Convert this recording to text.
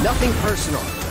Nothing personal.